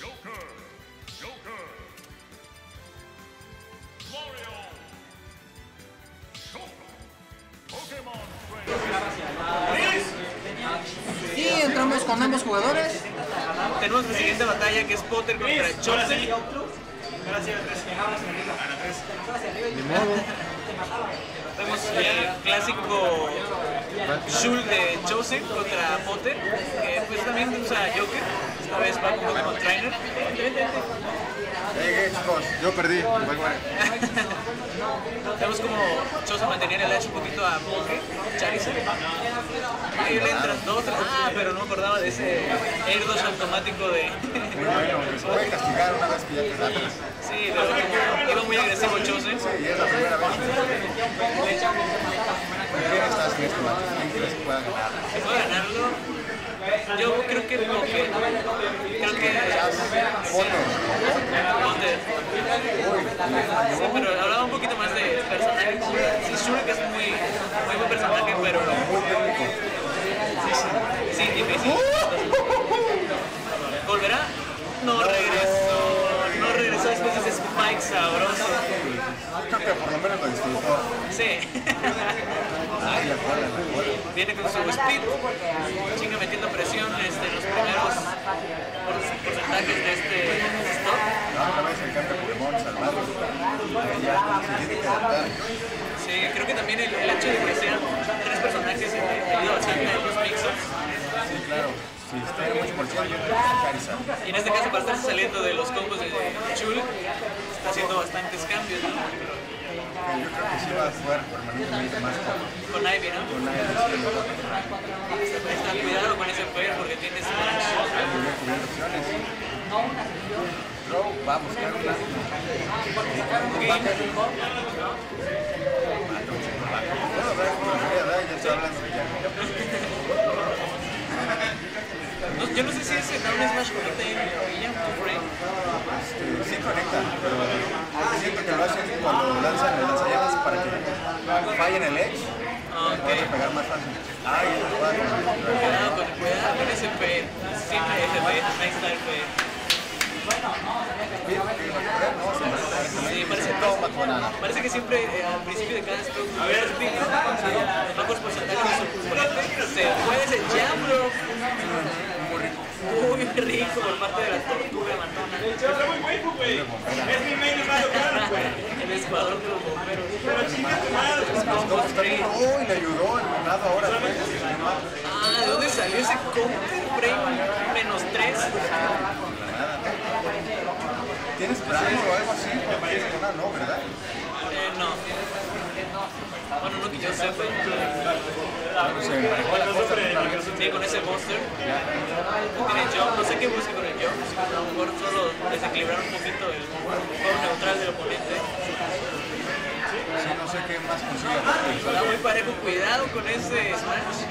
Joker. Joker. Mario. Joker. Pokémon Trainer. Y entramos con ambos jugadores. Tenemos la siguiente batalla que es Potter contra Chelsea. Ni modo. Vemos el clásico Shul de Joseph contra Potter, que pues también usa Joker. Esta vez va con Pokémon Trainer. Eh, chicos, yo perdí. Vemos como Chosa mantenía el hacha un poquito a Poké, Charizard. Ahí le entran dos. Ah, pero no me acordaba de ese Air Dash automático de. Muy bueno, se puede castigar una vez que ya te ganas. Sí, pero como iba muy agresivo Chose. Y es la primera vez. ¿Con quién estás en este? ¿Quién crees que pueda ganarlo? Yo creo que Poké. Creo que. Potter. Sí, pero hablaba un poquito más de personaje. Sí, Shulk es muy, muy buen personaje, pero. Técnico. Sí, difícil. ¿Volverá? No regresó. No regresó después de ese spike sabroso. Creo que por lo menos lo disfrutó. Sí. Ay, la cola, la cola. Viene con su speed. Chinga metiendo presión este, los primeros por- porcentajes de este stop. No, otra vez el cambio Pokémon salvado. Ella se tiene que adaptar. Sí, creo que también el, el hecho de que sean tres personajes ayuda bastante en los mix-ups. Sí, claro. Si está mucho por. Y en este caso, para estarse saliendo de los combos de Chul, está haciendo bastantes cambios, ¿no? Yo creo que sí va a jugar permanentemente más con, Con Ivy, ¿no? con diciendo Está cuidado con ese Fire porque tiene Smash. Cubriendo opciones. Throw va a buscar una. Ver, ya está hablando de ya. No, yo no sé si ese Down Smash conecta en orilla o frame. Sí conecta, pero siento que lo hacen cuando lanzan el lanzallamas para que fallen el edge. Ah, Ok. Puedes pegar más fácil. Ay, el- Cuidado con, cuidado con ese Fire. Siempre ese Fire. Ahí está el. Sí, parece, tu banana. parece que siempre eh, al principio de cada stroke, a ver, bajos porcentajes de su se puede ese jam bro. Muy rico por parte de la tortuga matona. El escuadrón de los bomberos. Los dos están bien. Uy, le ayudó el venado ahora. Ah, ¿de dónde salió ese counter frame menos 3? ¿Tienes bravo o algo así? Una no, ¿verdad? Eh, no. Bueno, no que yo sepa. Otra vez. Sí, con ese monster. Tiene jump, no sé qué busque con el jump. A lo mejor solo desequilibrar un poquito el juego neutral del oponente. Sí, no sé qué más consiga. Está muy parejo, cuidado con ese smash.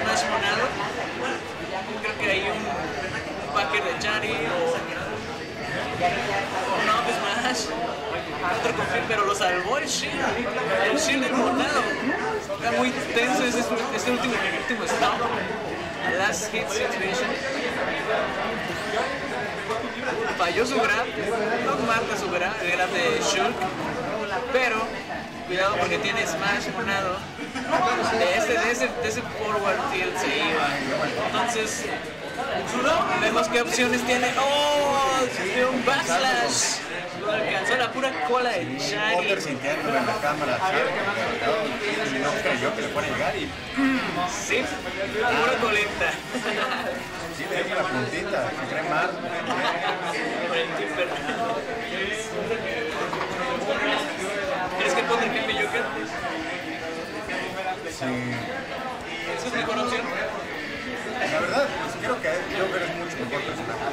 Smash monado. Creo que hay un de Chari o un up smash. Otro confío, pero lo salvó el shield. El shield monado. Está muy tenso ese, este último, último stop. Last hit situation. Falló su grab, no marca su grab, el grab de Shulk, pero cuidado porque tiene Smash monado. De ese, de ese, de ese forward field se iba. Entonces, vemos qué opciones tiene. ¡Oh! Tiene un backslash. Lo alcanzó la pura cola de Shaggy. En la cámara. No creyó que le fuera a llegar y Sí, pura coleta. sí le dio la puntita. Se cree mal. El. ¿Crees que Potter cambie Joker? Sí. ¿Esa es mejor opción? La verdad, creo que Joker es mucho mejor personaje.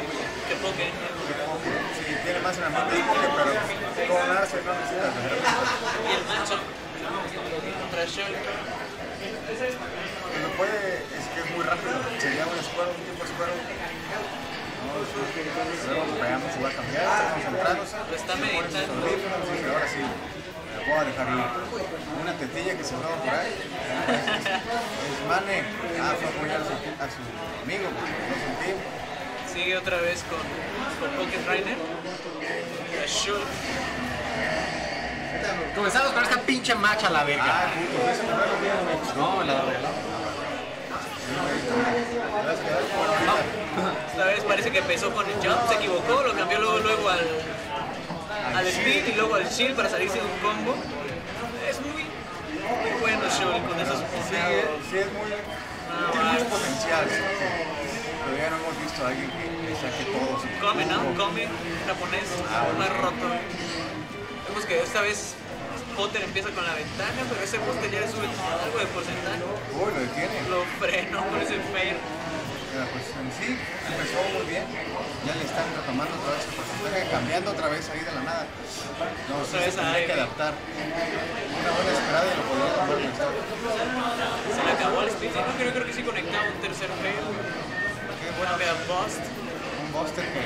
Que Poké. Sí, tiene más en la mente pero con Arce no necesitas Y el macho contra Shulk. Lo puede, es que es muy rápido. Sería un escuadro, un tipo escuadro. No, luego pegamos y va a cambiar, está concentrándose. Lo está meditando. ahora sí, me voy a dejar ir. Una tetilla que se fue por ahí. Es Mane. Ah, fue a apoyar a su, a su amigo, porque no team. Sigue otra vez con, con Pocket Rainer. La. Comenzamos con esta pinche match a la verga. Ah, puto, no lo mismo. No, la verdad. Esta vez parece que empezó con el jump, se equivocó, lo cambió luego, luego al, al speed y luego al shield para salirse de un combo. Es muy, muy bueno Shulk con esos Sí, sí, es muy. tiene mucho potencial. ya no hemos visto a alguien que le saque todo Come, ¿no? Come, japonés, más roto. Vemos que esta vez Potter empieza con la ventaja, pero ese Potter ya le sube algo de porcentaje. Uy, lo detiene. Lo freno con ese fair. Pero pues en sí empezó muy bien. Ya le están retomando otra vez porcentaje, cambiando otra vez ahí de la nada. No, sí, Otra se tendría que adaptar. Una buena esperada y lo podría start. Se le acabó el speed. No, creo, creo que sí conectaba un tercer fair. Qué bueno. Cambia Bust. Un Buster que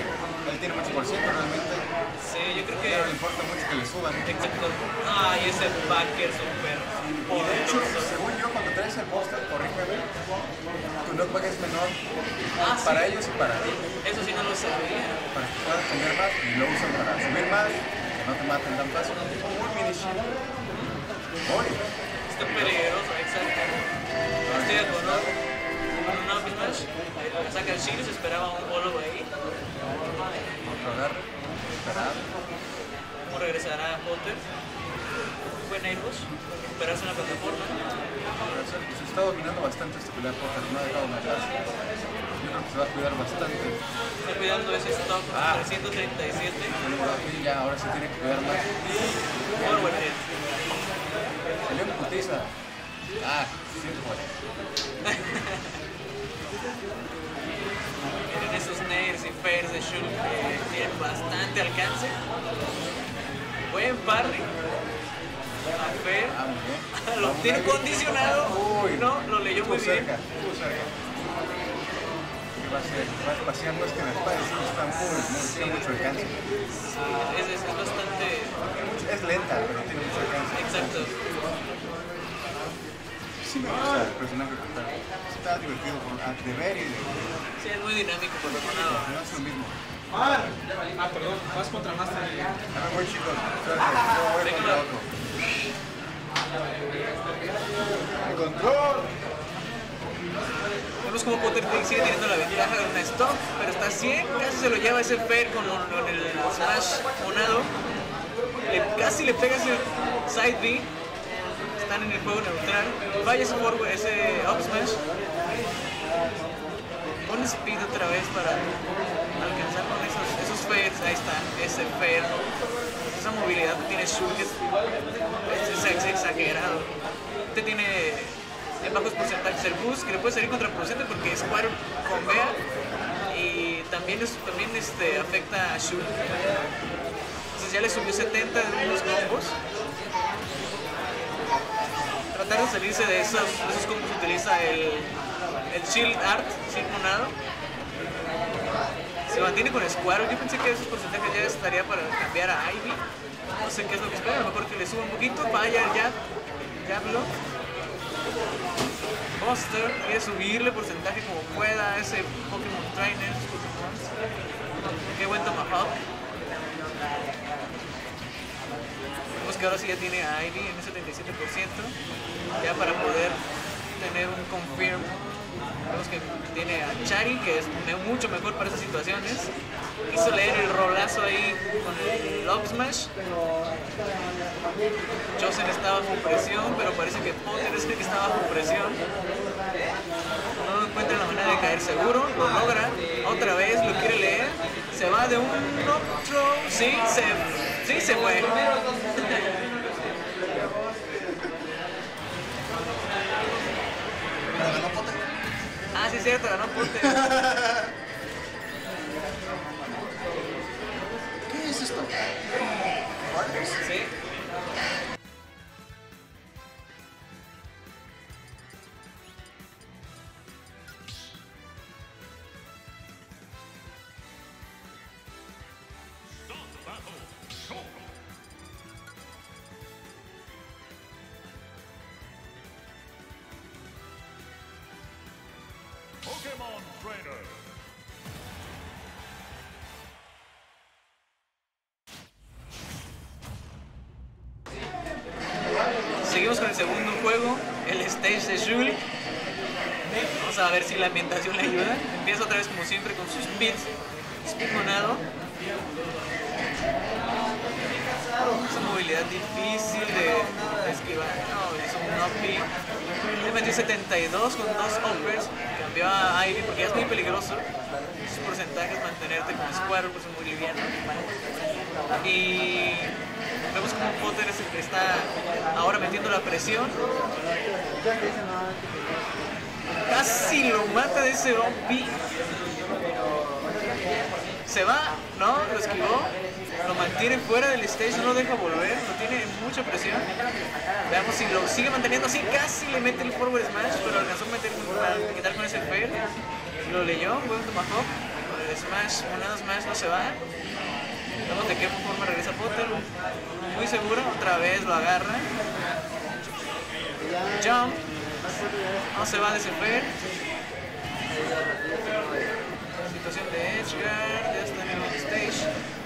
él tiene mucho por ciento realmente. Sí, yo creo que. No le importa mucho que le suban. Exacto. Ay, ese backer super Y de hecho, según yo, traes el Buster, corrígeme, tu knockback es menor Ah, sí. para ellos y para ti. Eso sí no lo sabía. Para que puedas comer más y lo usan para subir más, que no te maten tan fácil. Un mini shield. Oye, Está peligroso, exacto. Estoy de acuerdo. Un up smash. Saca el shield, se esperaba un follow ahí. otro agarre, esperado. ¿Cómo regresará Potter? Buen Airbus. Recuperarse en la plataforma. Se está dominando bastante este Potter, no ha dejado matar. Yo creo que se va a cuidar bastante. Está cuidando ese stock Ah. 337. Pero aquí ya ahora se tiene que cuidar más. Forward. Salió en putiza. Ah, sí, pues. Miren esos nairs y fairs de Shulk que tienen bastante alcance. Buen parry. A Fair. Ah, muy. Lo tiene condicionado. Uy, No, lo leyó muy bien. cerca, cerca. ¿Qué va a hacer? Va a más que en el muy, muy, tiene mucho alcance. Sí, es, es, es bastante. Es lenta, pero tiene mucho alcance. Exacto. Sí me gusta el personaje que está. Está divertido por, a- de ver y de... Sí, es muy dinámico por lo lado. No es lo mismo. Ah, perdón, vas contra Master. A ver, voy chicos, suerte. Yo voy contra otro. ¡El control! Vemos como Potter sigue teniendo la ventaja de una stop, pero está 100, casi se lo lleva ese Fair con, el smash monado. Casi le pega ese side B. Están en el juego neutral. Vaya ese, forward, ese up smash. Pone speed otra vez para esos, esos. Ahí está, ese fair. Esa movilidad que tiene Shulk es, es- es exagerado. Este tiene en bajos porcentajes el boost que le puede salir contraproducente porque Square convea y también, es, también este, afecta a Shulk. Entonces ya le subió 70 de unos combos. Tratar de salirse de esos, de esos combos utiliza el, el Shield Art, Shield Monado. Se mantiene con Square. Yo pensé que esos porcentajes ya estaría para cambiar a Ivy. No sé qué es lo que espera. A lo mejor que le suba un poquito. Vaya el jab. Jab lock. Buster quiere subirle porcentaje como pueda a ese Pokémon Trainer. Qué buen Tomahawk. Vemos que ahora sí ya tiene a Ivy en ese 77%. Ya para poder tener un confirm. Vemos que tiene a Chari, que es mucho mejor para esas situaciones. Hizo leer el rolazo ahí con el Up Smash. Chosen está bajo presión, pero parece que Potter es el que está bajo presión. No encuentra la manera de caer seguro, lo logra, otra vez lo quiere leer, se va de un otro, sí, se, sí se fue. Ah, sí cierto, ganó Potter. Pokémon Trainer. Seguimos con el segundo juego, el Stage de Shulk. Vamos a ver si la ambientación le ayuda. Empieza otra vez como siempre con sus beats, espingonado movilidad difícil de, esquivar. No, hizo un up Le metió 72 con dos uppers. Cambió a Ivy porque ya es muy peligroso. Sus porcentajes, mantenerte con Square, pues es muy liviano. Y vemos como Potter es el que está ahora metiendo la presión. Casi lo mata de ese OP. Se va, ¿no? Lo esquivó. Lo mantiene fuera del stage, no lo deja volver, lo tiene mucha presión. Veamos si lo sigue manteniendo así, casi le mete el forward smash, pero alcanzó a meter a quitar con ese fair. Lo leyó, buen tomahawk. Smash, monado smash no se va. Vemos de qué forma regresa Potter. Muy seguro, otra vez lo agarra. Jump. No se va de ese fair. Situación de Edgeguard, ya está en el stage.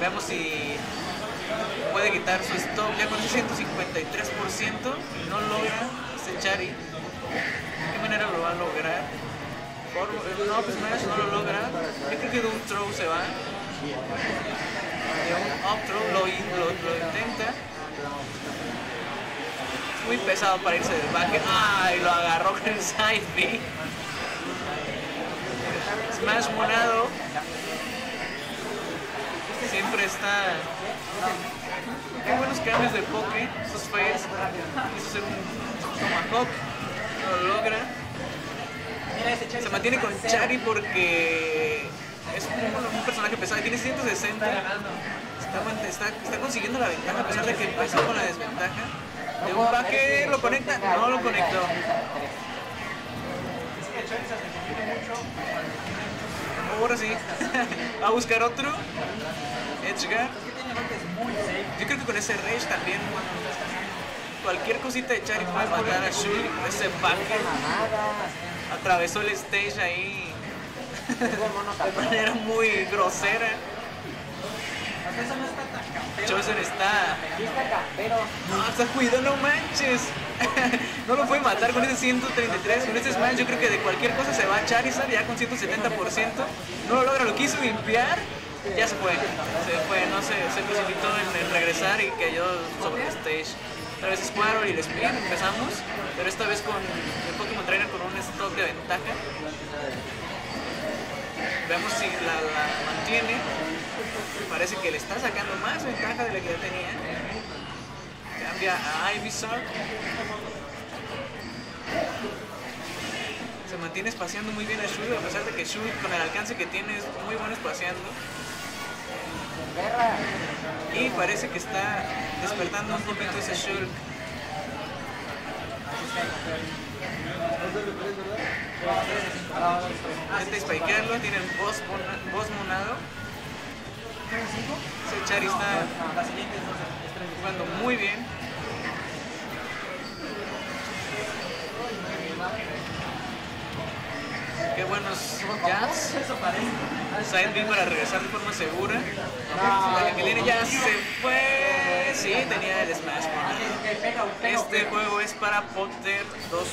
Veamos si puede quitar su stop ya con ese 153%. No logra ese Chari. ¿De qué manera lo va a lograr? Por, el up smash no lo logra. Yo creo que de un throw se va. De un up throw lo, lo, intenta. Muy pesado para irse del back. ¡Ay! Lo agarró con el side B. Smash monado siempre está. Qué buenos cambios de poke, esos fails. Quiso hacer un tomahawk, lo logra. Se mantiene con Chari porque es un, personaje pesado, tiene 160. Está, está, está, consiguiendo la ventaja a pesar de que empezó con la desventaja. De un baque lo conecta, no lo conectó. Ahora sí. a buscar otro. Edgar. Yo creo que con ese Rage también cualquier cosita de Chari puede matar a Shuri con ese backer. Atravesó el stage ahí de manera muy grosera. Chosen está. No, está cuidado, no manches. no lo puede matar con ese 133. Con ese Smash, yo creo que de cualquier cosa se va a Charizard ya con 170%. No lo logra, lo quiso limpiar. Ya se fue. Se fue, no sé, se precipitó en, en regresar y cayó sobre el stage. Otra vez Square y el Spin empezamos, pero esta vez con el Pokémon Trainer con un stock de ventaja. Veamos si la, la mantiene. Parece que le está sacando más ventaja de la que ya tenía. Cambia a Ivysaur. Se mantiene espaciando muy bien a Shuri, a pesar de que Shuri con el alcance que tiene es muy bueno espaciando. Y parece que está despertando un poquito ese Shulk. Intenta spikearlo, tiene el boss, boss monado. Ese Chari está jugando muy bien. Qué buenos jabs. Side B para regresar de forma segura. La que ya se fue. Sí, tenía el smash. Este juego es para Potter 2-1.